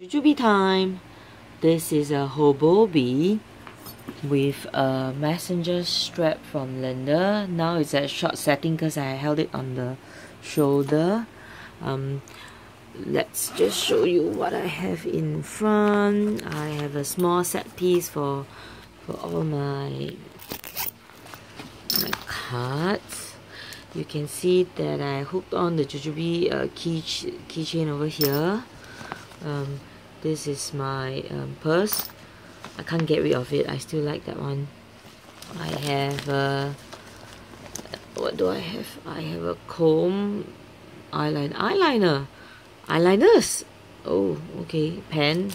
Jujube time! This is a Hobobe with a messenger strap from Linda. Now it's at short setting because I held it on the shoulder. Um, let's just show you what I have in front. I have a small set piece for for all my my cards. You can see that I hooked on the Jujube uh, key keychain over here. Um, this is my um, purse. I can't get rid of it. I still like that one. I have a, what do I have? I have a comb eyeliner eyeliner eyeliners. Oh okay. Pen.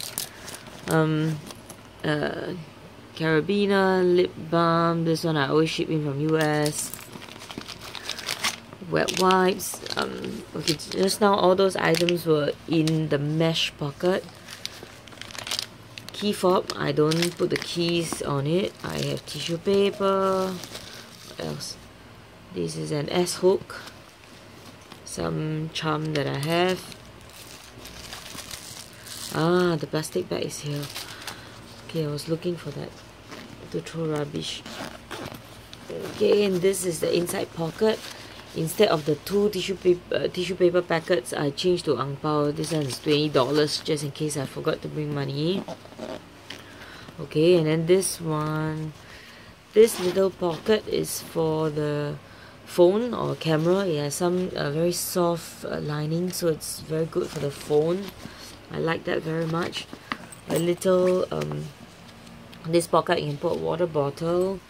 Um uh carabiner lip balm. This one I always ship in from US wet wipes. Um okay. Just now all those items were in the mesh pocket key fob. I don't put the keys on it. I have tissue paper. What else? This is an S hook. Some charm that I have. Ah the plastic bag is here. Okay I was looking for that. To throw rubbish. Okay and this is the inside pocket instead of the two tissue paper uh, tissue paper packets I changed to ang pao. This one is $20 just in case I forgot to bring money. Okay and then this one this little pocket is for the phone or camera. It has some uh, very soft uh, lining so it's very good for the phone. I like that very much. A little um, this pocket you can put water bottle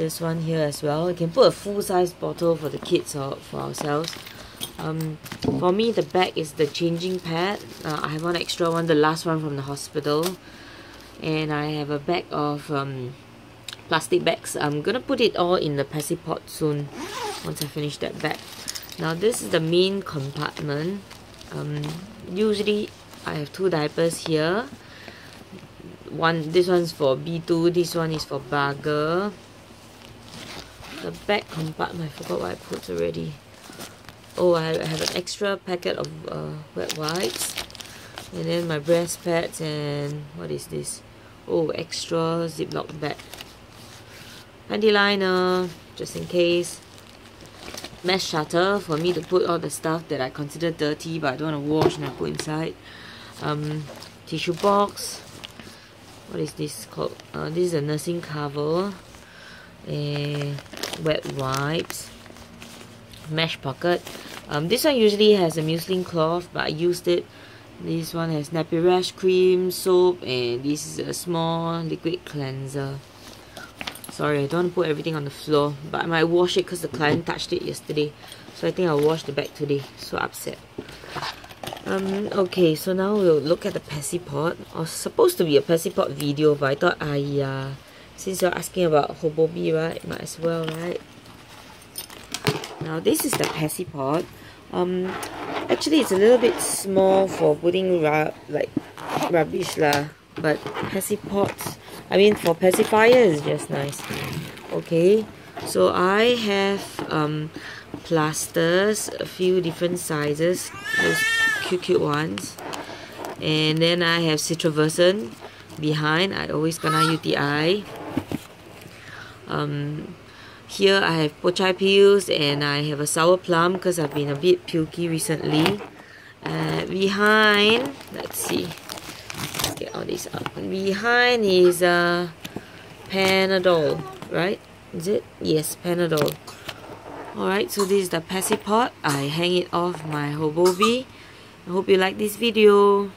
this one here as well. You can put a full-size bottle for the kids or for ourselves. Um, for me the bag is the changing pad. Uh, I have one extra one the last one from the hospital. And I have a bag of um, plastic bags. I'm gonna put it all in the Paci Pod soon once I finish that bag. Now this is the main compartment. Um, usually I have two diapers here. One this one's for B2 this one is for Bugger the back compartment I forgot what I put already. Oh I have an extra packet of uh, wet wipes and then my breast pads and what is this? Oh extra ziploc bag. Panty liner just in case. Mesh shutter for me to put all the stuff that I consider dirty but I don't want to wash and I put inside. Um, tissue box. What is this called? Uh, this is a nursing cover. And wet wipes mesh pocket um, this one usually has a muslin cloth but I used it this one has nappy rash cream, soap, and this is a small liquid cleanser. Sorry, I don't put everything on the floor, but I might wash it because the client touched it yesterday. So I think I'll wash the bag today. So upset. Um, okay, so now we'll look at the Paci Pod. It was supposed to be a Paci Pod video, but I thought, I, uh, since you're asking about Hobobe, right, might as well, right? Now this is the Paci Pod. Um, actually it's a little bit small for putting ra like rubbish lah but pots I mean for pacifier is just nice okay so I have um, plasters a few different sizes those cute cute ones and then I have cetirizine behind I always gonna UTI um, here I have Po Chai peels and I have a sour plum because I've been a bit pukey recently. Uh, behind, let's see, let's get all these up. Behind is a uh, Panadol, right? Is it? Yes, Panadol. Alright, so this is the Paci Pod. I hang it off my Hobobe. I hope you like this video.